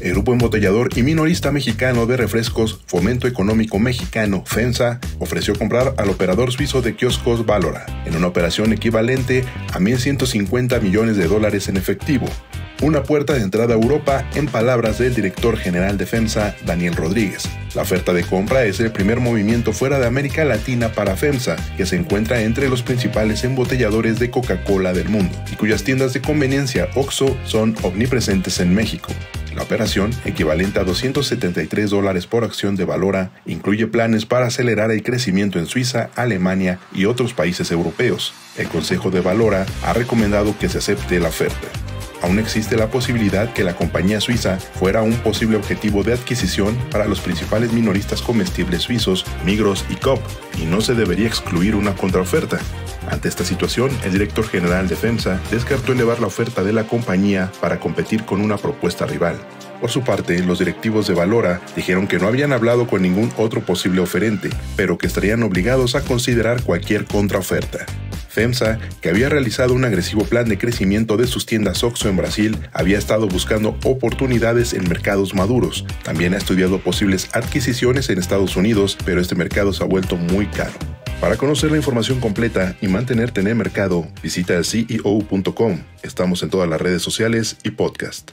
El grupo embotellador y minorista mexicano de refrescos Fomento Económico Mexicano, FEMSA, ofreció comprar al operador suizo de kioscos Valora, en una operación equivalente a 1.150 millones de dólares en efectivo, una puerta de entrada a Europa en palabras del director general de FEMSA, Daniel Rodríguez. La oferta de compra es el primer movimiento fuera de América Latina para FEMSA, que se encuentra entre los principales embotelladores de Coca-Cola del mundo y cuyas tiendas de conveniencia OXO son omnipresentes en México. La operación, equivalente a 273 dólares por acción de Valora, incluye planes para acelerar el crecimiento en Suiza, Alemania y otros países europeos. El Consejo de Valora ha recomendado que se acepte la oferta aún existe la posibilidad que la compañía suiza fuera un posible objetivo de adquisición para los principales minoristas comestibles suizos, Migros y Coop, y no se debería excluir una contraoferta. Ante esta situación, el director general de FEMSA descartó elevar la oferta de la compañía para competir con una propuesta rival. Por su parte, los directivos de Valora dijeron que no habían hablado con ningún otro posible oferente, pero que estarían obligados a considerar cualquier contraoferta. FEMSA, que había realizado un agresivo plan de crecimiento de sus tiendas OXXO en Brasil, había estado buscando oportunidades en mercados maduros. También ha estudiado posibles adquisiciones en Estados Unidos, pero este mercado se ha vuelto muy caro. Para conocer la información completa y mantenerte en el mercado, visita ceo.com. Estamos en todas las redes sociales y podcast.